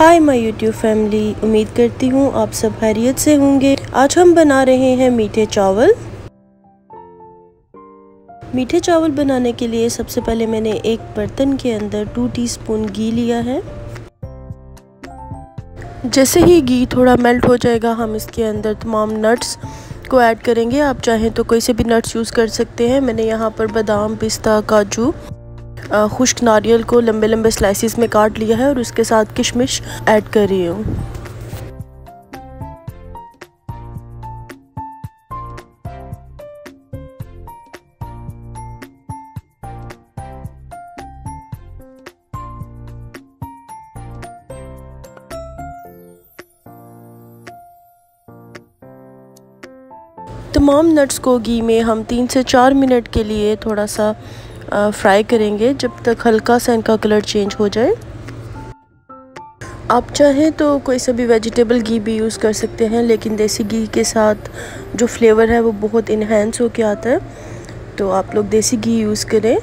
Hi my YouTube family उम्मीद करती हूँ आप सब खैरियत से होंगे। आज हम बना रहे हैं मीठे चावल। मीठे चावल बनाने के लिए सबसे पहले मैंने एक बर्तन के अंदर टू टीस्पून घी लिया है। जैसे ही घी थोड़ा मेल्ट हो जाएगा, हम इसके अंदर तमाम नट्स को ऐड करेंगे। आप चाहें तो कोई से भी नट्स यूज़ कर सकते हैं। मैंने यहाँ पर बादाम, पिस्ता, काजू खुश्क नारियल को लंबे लंबे स्लाइसिस में काट लिया है और उसके साथ किशमिश ऐड कर रही हूँ। तमाम नट्स को घी में हम तीन से चार मिनट के लिए थोड़ा सा फ्राई करेंगे जब तक हल्का सा इनका कलर चेंज हो जाए। आप चाहें तो कोई सा भी वेजिटेबल घी भी यूज़ कर सकते हैं, लेकिन देसी घी के साथ जो फ्लेवर है वो बहुत इन्हेंस होके आता है। तो आप लोग देसी घी यूज़ करें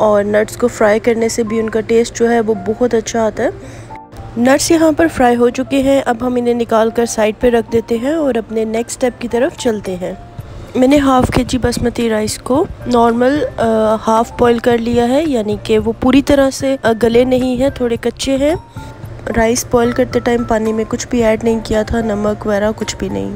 और नट्स को फ्राई करने से भी उनका टेस्ट जो है वो बहुत अच्छा आता है। नट्स यहाँ पर फ्राई हो चुके हैं, अब हम इन्हें निकाल कर साइड पे रख देते हैं और अपने नेक्स्ट स्टेप की तरफ़ चलते हैं। मैंने half K G basmati rice को नॉर्मल हाफ़ बॉईल कर लिया है, यानी कि वो पूरी तरह से गले नहीं है, थोड़े कच्चे हैं। राइस बॉईल करते टाइम पानी में कुछ भी ऐड नहीं किया था, नमक वगैरह कुछ भी नहीं।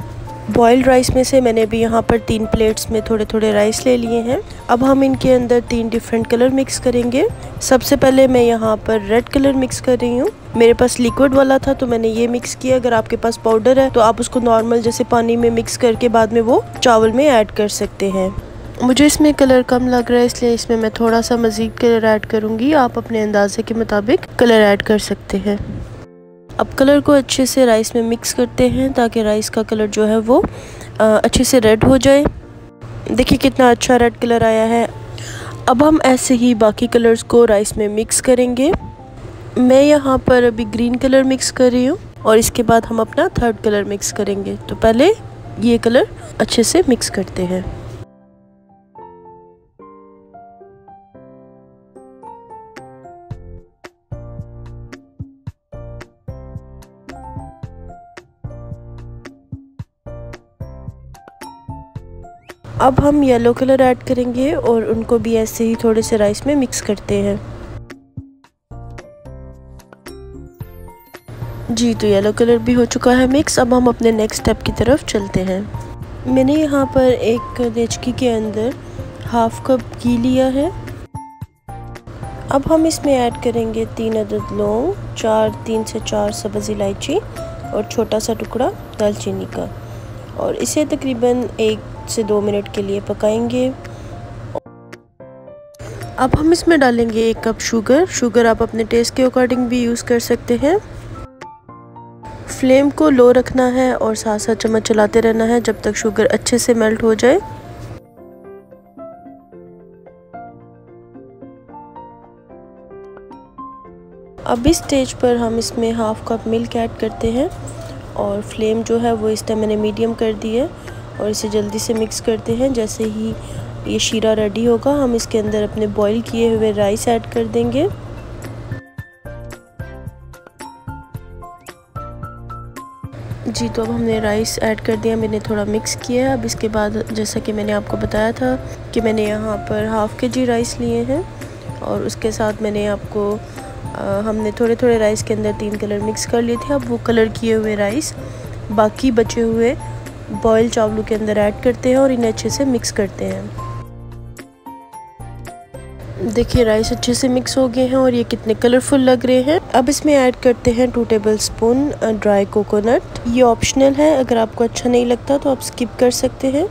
बॉयल्ड राइस में से मैंने भी यहाँ पर तीन प्लेट्स में थोड़े थोड़े राइस ले लिए हैं। अब हम इनके अंदर तीन डिफरेंट कलर मिक्स करेंगे। सबसे पहले मैं यहाँ पर रेड कलर मिक्स कर रही हूँ। मेरे पास लिक्विड वाला था तो मैंने ये मिक्स किया। अगर आपके पास पाउडर है तो आप उसको नॉर्मल जैसे पानी में मिक्स करके बाद में वो चावल में ऐड कर सकते हैं। मुझे इसमें कलर कम लग रहा है, इसलिए इसमें मैं थोड़ा सा मज़ीद कलर ऐड करूँगी। आप अपने अंदाजे के मुताबिक कलर ऐड कर सकते हैं। अब कलर को अच्छे से राइस में मिक्स करते हैं ताकि राइस का कलर जो है वो अच्छे से रेड हो जाए। देखिए कितना अच्छा रेड कलर आया है। अब हम ऐसे ही बाकी कलर्स को राइस में मिक्स करेंगे। मैं यहाँ पर अभी ग्रीन कलर मिक्स कर रही हूँ और इसके बाद हम अपना थर्ड कलर मिक्स करेंगे। तो पहले ये कलर अच्छे से मिक्स करते हैं। अब हम येलो कलर ऐड करेंगे और उनको भी ऐसे ही थोड़े से राइस में मिक्स करते हैं। जी तो येलो कलर भी हो चुका है मिक्स अब हम अपने नेक्स्ट स्टेप की तरफ़ चलते हैं। मैंने यहाँ पर एक देचकी के अंदर हाफ़ कप घी लिया है। अब हम इसमें ऐड करेंगे तीन अदद लौंग, चार, तीन से चार सब्ज़ इलायची और छोटा सा टुकड़ा दालचीनी का। और इसे तकरीबन एक से दो मिनट के लिए पकाएँगे। अब हम इसमें डालेंगे एक कप शुगर। शुगर आप अपने टेस्ट के अकॉर्डिंग भी यूज़ कर सकते हैं। फ्लेम को लो रखना है और साथ साथ चम्मच चलाते रहना है जब तक शुगर अच्छे से मेल्ट हो जाए। अब इस स्टेज पर हम इसमें हाफ़ कप मिल्क ऐड करते हैं और फ्लेम जो है वो इस टाइम मैंने मीडियम कर दी है। और इसे जल्दी से मिक्स करते हैं। जैसे ही ये शीरा रेडी होगा हम इसके अंदर अपने बॉईल किए हुए राइस ऐड कर देंगे। जी तो अब हमने राइस ऐड कर दिया मैंने थोड़ा मिक्स किया है। अब इसके बाद जैसा कि मैंने आपको बताया था कि मैंने यहाँ पर हाफ़ के जी राइस लिए हैं और उसके साथ मैंने आपको आ, हमने थोड़े थोड़े राइस के अंदर तीन कलर मिक्स कर लिए थे। अब वो कलर किए हुए राइस बाकी बचे हुए बॉयल चावलों के अंदर ऐड करते हैं और इन्हें अच्छे से मिक्स करते हैं। देखिए, राइस अच्छे से मिक्स हो गए हैं और ये कितने कलरफुल लग रहे हैं। अब इसमें ऐड करते हैं two tablespoon dry coconut ये ऑप्शनल है, अगर आपको अच्छा नहीं लगता तो आप स्किप कर सकते हैं।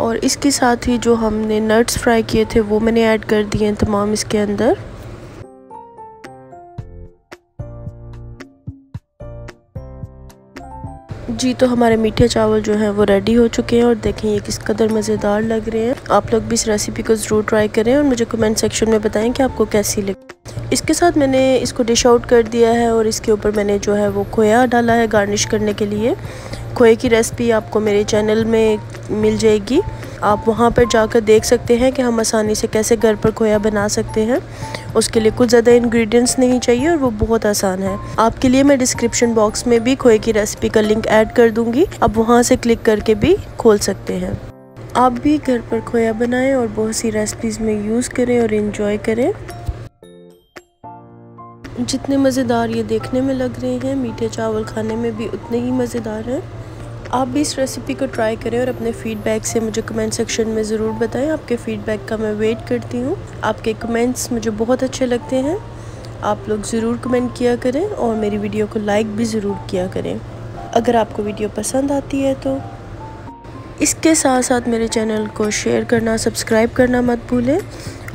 और इसके साथ ही जो हमने नट्स फ्राई किए थे, वो मैंने ऐड कर दिए हैं तमाम इसके अंदर। जी तो हमारे मीठे चावल जो हैं वो रेडी हो चुके हैं और देखें ये किस कदर मज़ेदार लग रहे हैं। आप लोग भी इस रेसिपी को ज़रूर ट्राई करें और मुझे कमेंट सेक्शन में बताएँ कि आपको कैसी लगी। इसके साथ मैंने इसको डिश आउट कर दिया है और इसके ऊपर मैंने जो है वो खोया डाला है गार्निश करने के लिए। खोए की रेसिपी आपको मेरे चैनल में मिल जाएगी। आप वहाँ पर जाकर देख सकते हैं कि हम आसानी से कैसे घर पर खोया बना सकते हैं। उसके लिए कुछ ज़्यादा इंग्रेडिएंट्स नहीं चाहिए और वो बहुत आसान है। आपके लिए मैं डिस्क्रिप्शन बॉक्स में भी खोए की रेसिपी का लिंक ऐड कर दूँगी। आप वहाँ से क्लिक करके भी खोल सकते हैं। आप भी घर पर खोया बनाएँ और बहुत सी रेसिपीज़ में यूज़ करें और इन्जॉय करें। जितने मज़ेदार ये देखने में लग रहे हैं, मीठे चावल खाने में भी उतने ही मज़ेदार हैं। आप भी इस रेसिपी को ट्राई करें और अपने फ़ीडबैक से मुझे कमेंट सेक्शन में ज़रूर बताएँ। आपके फ़ीडबैक का मैं वेट करती हूँ। आपके कमेंट्स मुझे बहुत अच्छे लगते हैं। आप लोग ज़रूर कमेंट किया करें और मेरी वीडियो को लाइक भी ज़रूर किया करें। अगर आपको वीडियो पसंद आती है तो इसके साथ साथ मेरे चैनल को शेयर करना सब्सक्राइब करना मत भूलें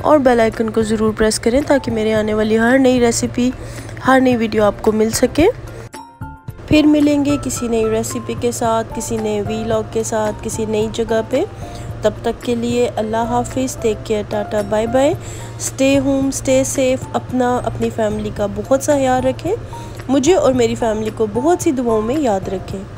और बेल आइकन को ज़रूर प्रेस करें ताकि मेरे आने वाली हर नई रेसिपी हर नई वीडियो आपको मिल सके। फिर मिलेंगे किसी नई रेसिपी के साथ, किसी नए वीलॉग के साथ, किसी नई जगह पे। तब तक के लिए अल्लाह हाफिज़ take care tata bye bye stay home stay safe अपना, अपनी फैमिली का बहुत सा ख्याल रखें। मुझे और मेरी फैमिली को बहुत सी दुआओं में याद रखें।